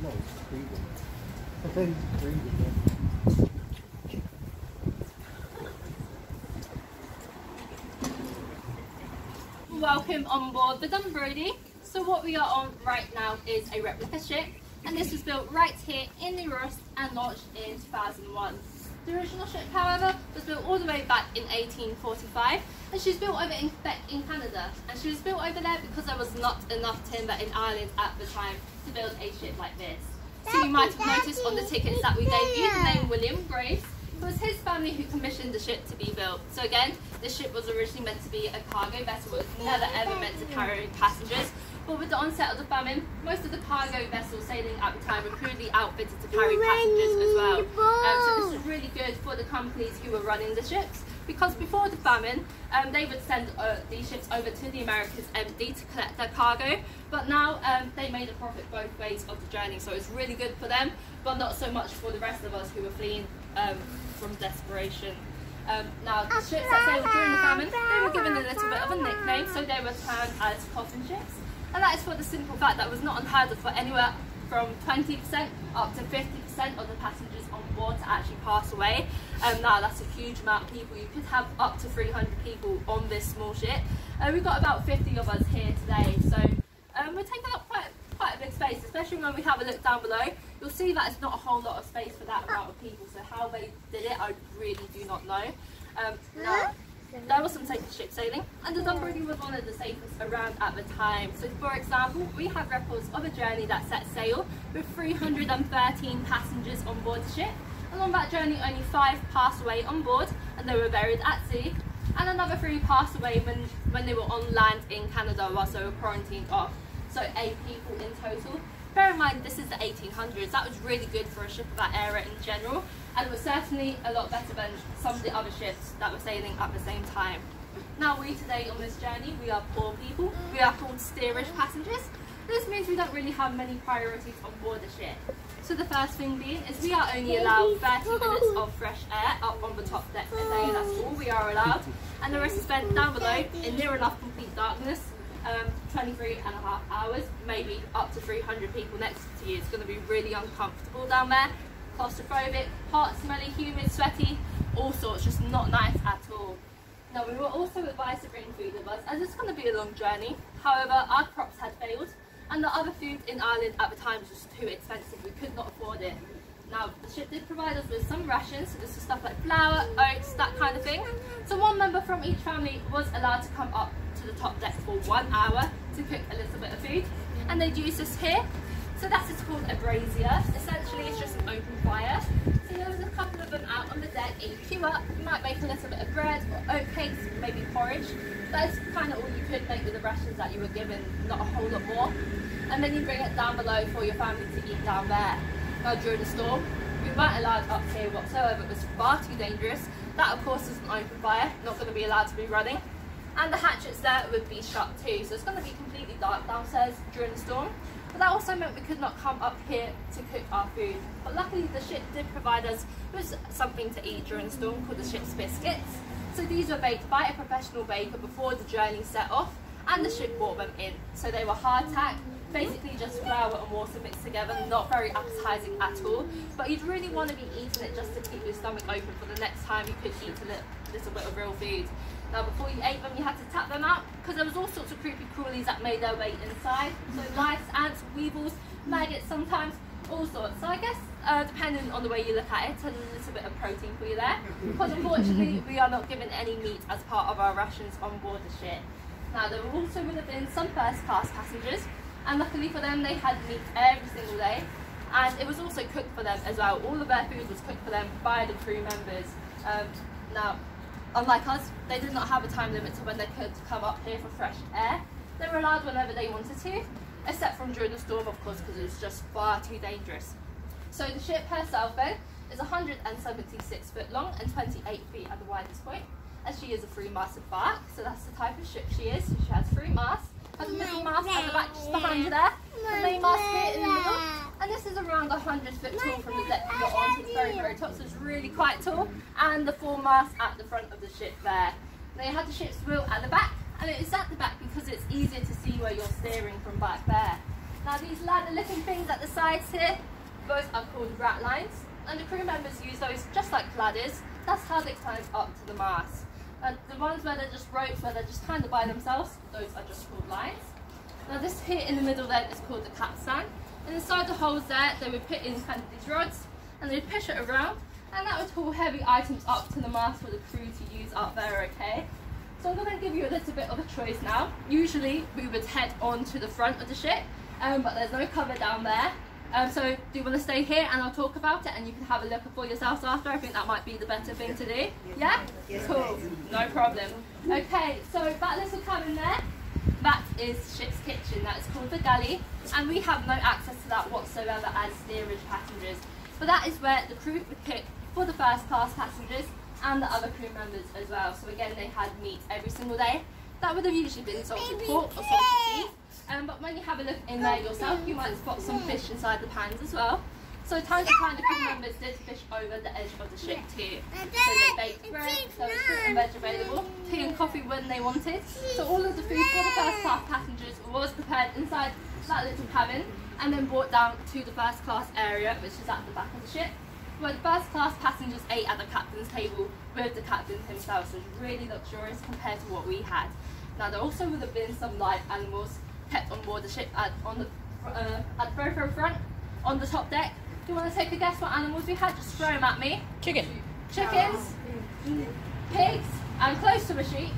No, it's breathing. I think he's breathing. Welcome on board the Dunbrody. So what we are on right now is a replica ship and this was built right here in New Ross and launched in 2001. The original ship, however, was built all the way back in 1845 and she was built over in Quebec in Canada and she was built over there because there was not enough timber in Ireland at the time to build a ship like this. So you might have noticed on the tickets that we gave you the name William Graves it was his family who commissioned the ship to be built. So again, the ship was originally meant to be a cargo vessel. It was never ever meant to carry passengers. But with the onset of the famine, most of the cargo vessels sailing at the time were crudely outfitted to carry passengers as well. Um, so this was really good for the companies who were running the ships because before the famine, um, they would send uh, these ships over to the Americas empty to collect their cargo. But now um, they made a profit both ways of the journey, so it's really good for them, but not so much for the rest of us who were fleeing um, from desperation. Um, now, the ships that sailed during the famine, they were given a little bit of a nickname, so they were termed as coffin ships. And that is for the simple fact that it was not unheard of for anywhere from 20% up to 50% of the passengers on board to actually pass away. Um, now that's a huge amount of people. You could have up to 300 people on this small ship. Uh, we've got about 50 of us here today, so um, we're taking up quite, quite a big space, especially when we have a look down below. You'll see that it's not a whole lot of space for that amount of people, so how they did it, I really do not know. Um, now, there was some safer ship sailing, and the Dunbrody was one of the safest around at the time. So, for example, we have records of a journey that set sail with 313 passengers on board the ship, and on that journey, only five passed away on board, and they were buried at sea, and another three passed away when, when they were on land in Canada whilst they were quarantined off. So, eight people in total. Bear in mind, this is the 1800s. That was really good for a ship of that era in general, and it was certainly a lot better than some of the other ships that were sailing at the same time. Now, we today on this journey, we are poor people. We are called steerage passengers. This means we don't really have many priorities on board the ship. So the first thing being is we are only allowed 30 minutes of fresh air up on the top deck a day. That's all we are allowed, and the rest is spent down below in near enough complete darkness um, 23 and a half hours, maybe up to 300 people next to you. It's going to be really uncomfortable down there. Claustrophobic, hot, smelly, humid, sweaty, all sorts, just not nice at all. Now we were also advised to bring food with us as it's going to be a long journey. However, our crops had failed and the other food in Ireland at the time was just too expensive. We could not afford it. Now, the ship did provide us with some rations, so this is stuff like flour, oats, that kind of thing. So one member from each family was allowed to come up the top deck for one hour to cook a little bit of food. And they'd use this here. So that is called a brazier. Essentially, it's just an open fire. So there was a couple of them out on the deck you queue up. You might make a little bit of bread or oat cakes, maybe porridge. That is kind of all you could make with the rations that you were given, not a whole lot more. And then you bring it down below for your family to eat down there. Now during the storm, we weren't allowed up here whatsoever. It was far too dangerous. That of course is an open fire, not going to be allowed to be running. And the hatchets there would be shut too, so it's going to be completely dark downstairs during the storm. But that also meant we could not come up here to cook our food. But luckily the ship did provide us with something to eat during the storm called the ship's biscuits. So these were baked by a professional baker before the journey set off and the ship brought them in. So they were hardtack, basically just flour and water mixed together, not very appetizing at all. But you'd really want to be eating it just to keep your stomach open for the next time you could eat a little bit of real food. Now before you ate them you had to tap them out because there was all sorts of creepy crawlies that made their way inside. So lice, ants, weevils, maggots sometimes, all sorts. So I guess uh, depending on the way you look at it, a little bit of protein for you there. Because unfortunately we are not given any meat as part of our rations on board the ship. Now there were also would have been some first class passengers and luckily for them they had meat every single day and it was also cooked for them as well. All of their food was cooked for them by the crew members. Um, now unlike us, they did not have a time limit to when they could come up here for fresh air. They were allowed whenever they wanted to, except from during the storm of course because it was just far too dangerous. So the ship herself then is 176 foot long and 28 feet at the widest point as she is a three-masted bark, so that's the type of ship she is. So she has three masts, has a mizzen mast at the back just behind you there, the main mast here in the middle, and this is around 100 foot tall from the deck you're on to the very, very top, so it's really quite tall, and the foremast at the front of the ship there. They had the ship's wheel at the back, and it is at the back because it's easier to see where you're steering from back there. Now these ladder looking things at the sides here, those are called ratlines. And the crew members use those just like ladders. That's how they climb up to the mast. And the ones where they're just ropes, where they're just kind of by themselves, those are just called lines. Now this here in the middle then is called the capstan. Inside the holes there, they would put in kind of these rods and they'd push it around and that would haul heavy items up to the mast for the crew to use up there, okay? So I'm going to give you a little bit of a choice now. Usually we would head on to the front of the ship, um, but there's no cover down there. Um, so do you want to stay here and I'll talk about it and you can have a look for yourselves after? I think that might be the better thing to do. Yeah? Cool. No problem. Okay, so that little cabin there, that is ship's kitchen. That is called the galley and we have no access to that whatsoever as steerage passengers. But that is where the crew would cook for the first class passengers and the other crew members as well. So again, they had meat every single day. That would have usually been salted pork or salted beef. Um, but when you have a look in there yourself, you might spot some fish inside the pans as well. So time to time the crew members did fish over the edge of the ship too. So they baked bread, there was fruit and veg available, tea and coffee when they wanted. So all of the food for the first class passengers was prepared inside that little cabin and then brought down to the first class area which is at the back of the ship where the first class passengers ate at the captain's table with the captain himself so it was really luxurious compared to what we had. Now there also would have been some live animals kept on board the ship at, on the, uh, at the very front, on the top deck. Do you want to take a guess what animals we had? Just throw them at me. Chicken. Chickens, pigs, and close to a sheep.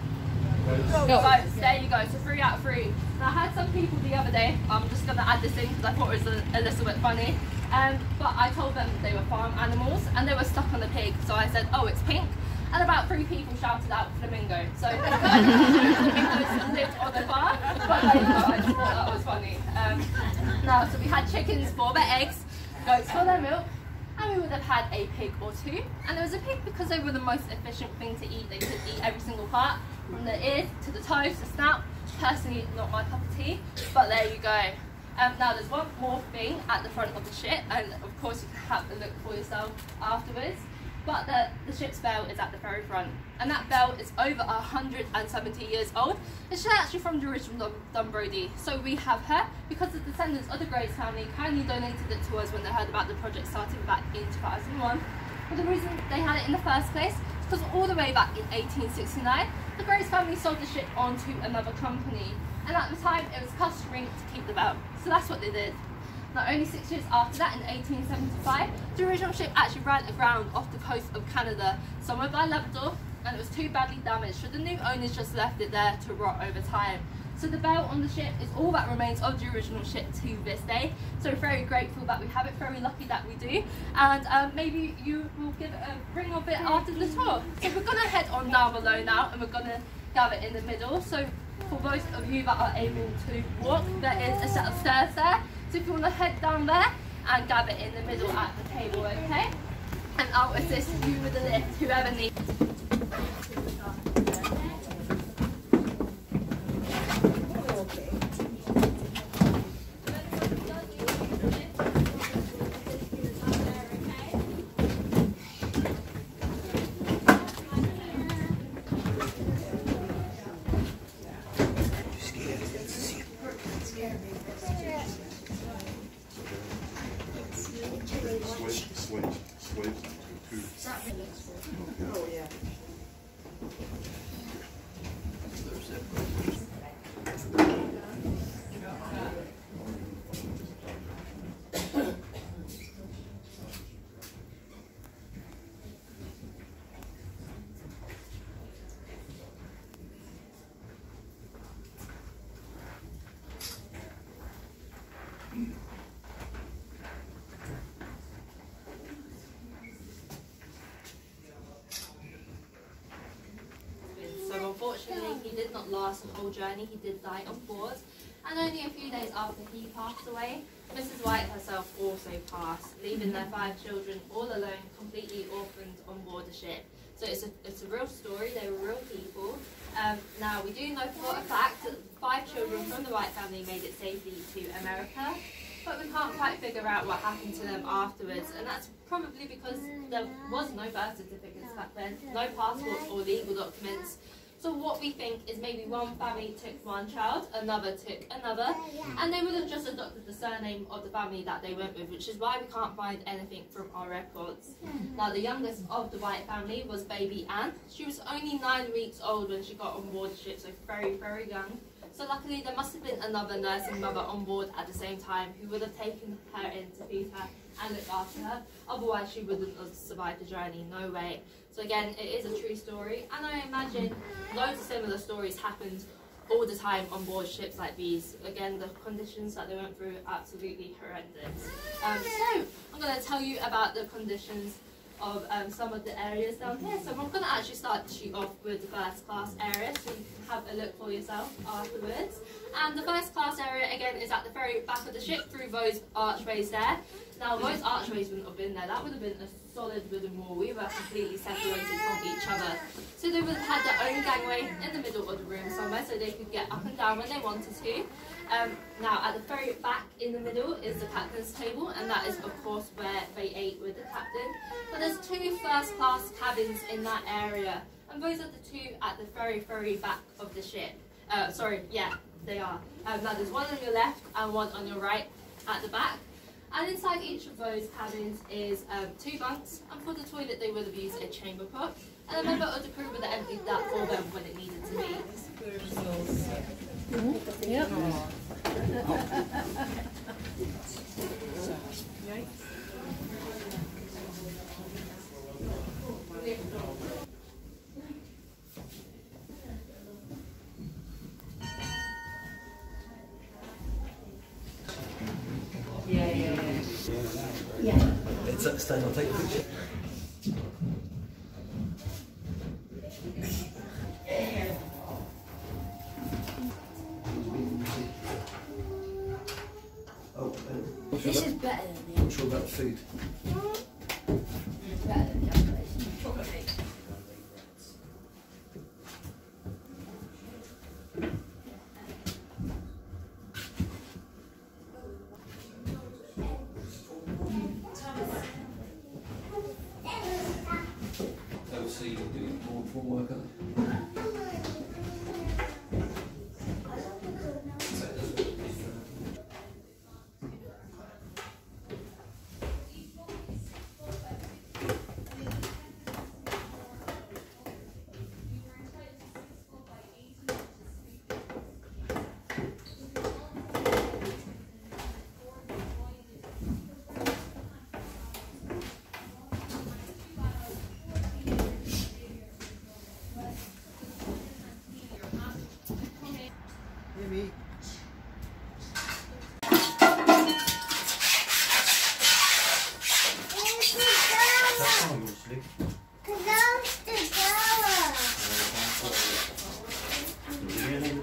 Go. Goats, there you go, so three out of three. Now I had some people the other day, I'm just going to add this in because I thought it was a, a little bit funny, um, but I told them they were farm animals and they were stuck on the pig, so I said, oh it's pink, and about three people shouted out flamingo. So flamingos lived on the farm, but there you I just thought that was funny. Um, now, so we had chickens for their eggs, goats for their milk, and we would have had a pig or two. And there was a pig because they were the most efficient thing to eat. They could eat every single part, from the ears to the toes, the snout. Personally, not my cup of tea, but there you go. Um, now there's one more thing at the front of the ship, and of course you can have a look for yourself afterwards. But the, the ship's bell is at the very front, and that bell is over 170 years old. It's actually from the original Dun- Dunbrody, so we have her because the descendants of the Graves family kindly donated it to us when they heard about the project starting back in 2001. But the reason they had it in the first place is because all the way back in 1869, the Graves family sold the ship on to another company, and at the time it was customary to keep the bell, so that's what they did. Now, only six years after that, in 1875, the original ship actually ran aground off the coast of Canada, somewhere by Labrador, and it was too badly damaged, so the new owners just left it there to rot over time. So the bell on the ship is all that remains of the original ship to this day. So very grateful that we have it, very lucky that we do. And um, maybe you will give a ring of it after the tour. So we're gonna head on down below now and we're gonna gather in the middle. So for those of you that are able to walk, there is a set of stairs there. So if you want to head down there and gather in the middle at the table, okay? And I'll assist you with the lift, whoever needs. Switch, switch, switch to two. Oh, yeah. So unfortunately, he did not last the whole journey. He did die on board, and only a few days after he passed away, Mrs. White herself also passed, leaving their five children all alone, completely orphaned on board the ship. So it's a it's a real story. They were real people. Um, now we do know for a fact that five children from the White family made it safely to America. But we can't quite figure out what happened to them afterwards, and that's probably because there was no birth certificates back then, no passports or legal documents. So what we think is maybe one family took one child, another took another, and they would have just adopted the surname of the family that they went with, which is why we can't find anything from our records. Now the youngest of the White family was baby Anne. She was only nine weeks old when she got on board the ship, so very, very young. So luckily there must have been another nursing mother on board at the same time who would have taken her in to feed her and look after her. Otherwise she wouldn't have survived the journey, no way. So again, it is a true story and I imagine loads of similar stories happened all the time on board ships like these. Again, the conditions that they went through absolutely horrendous. Um, so I'm going to tell you about the conditions of um, some of the areas down here. So I'm going to actually start shoot off with the first class area so you can have a look for yourself afterwards. And the first class area again is at the very back of the ship through those archways there. Now those archways wouldn't have been there, that would have been a solid wooden wall. We were completely separated from each other. So they would have had their own gangway in the middle of the room somewhere so they could get up and down when they wanted to. Um, now at the very back in the middle is the captain's table and that is of course where they ate with the captain. But there's two first class cabins in that area and those are the two at the very very back of the ship. Uh, sorry, yeah, they are. Um, now there's one on your left and one on your right at the back. And inside each of those cabins is um, two bunks, and for the toilet they would have used a chamber pot. And a member of the crew would have emptied that for them when it needed to be. It's at the stand, I'll take a picture. Oh, um, This is better than the I'm sure about the food. better than the other place. Oh, so you do more for work, Amy. That's fine, usually. Really?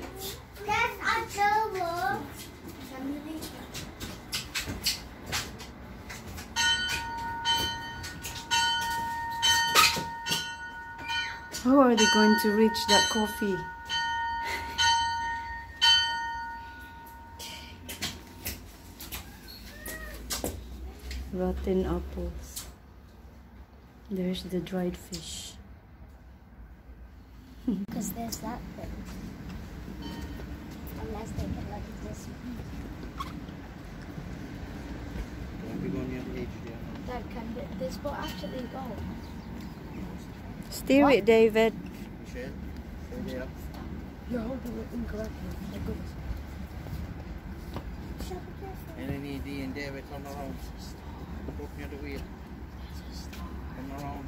How are they going to reach that coffee? Rotten apples. There's the dried fish. Because there's that thing. Unless they can look at this one. Don't be going near the edge there. Dad, can th- this boat actually go? Steer What? it, David. Michelle, stay there. You're holding it incorrectly. My goodness. And then Eddie and David turn around. Look near the wheel. Turn around.